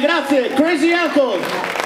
grazie, Crazy Uncle!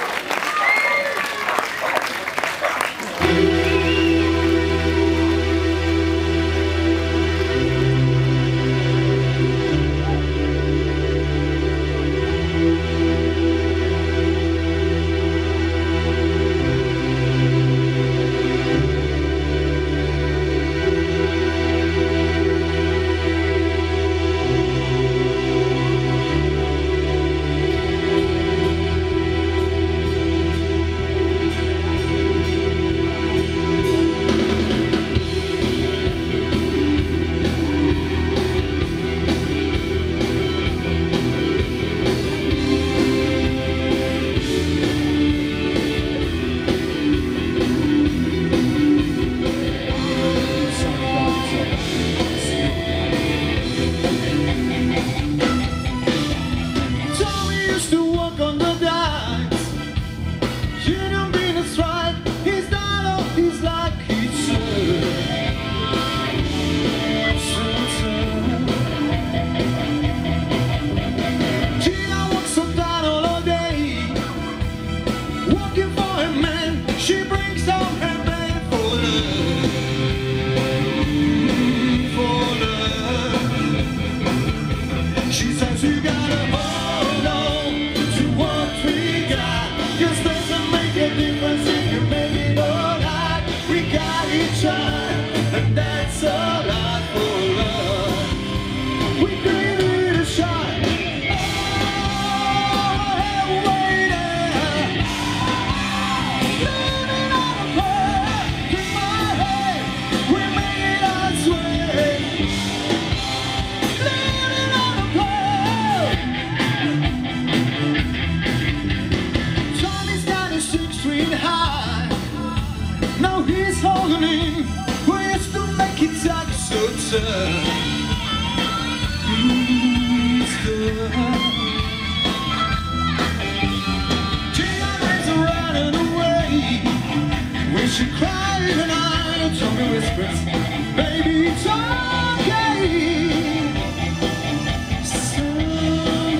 mundo each time. answer. she cried and I told me whispers, baby, it's okay. Son,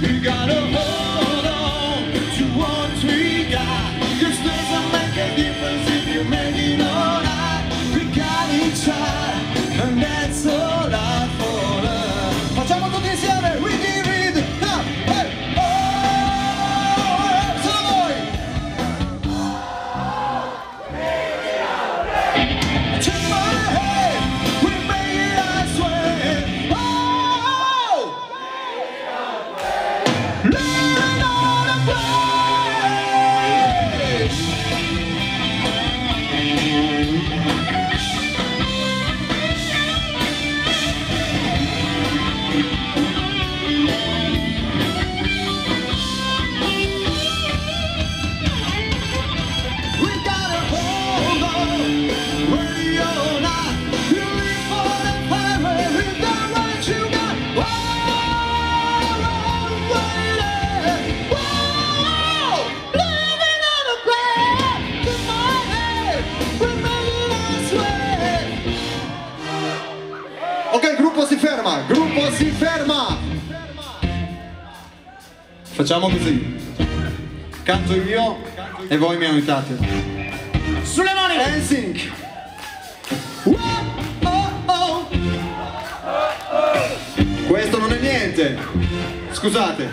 you gotta hold on to what we got. Cause doesn't make a difference if you make it up. Hmm? Facciamo così. Canto io e voi mi aiutate. Sulle mani! Dancing! Oh, oh, oh. Questo non è niente! Scusate!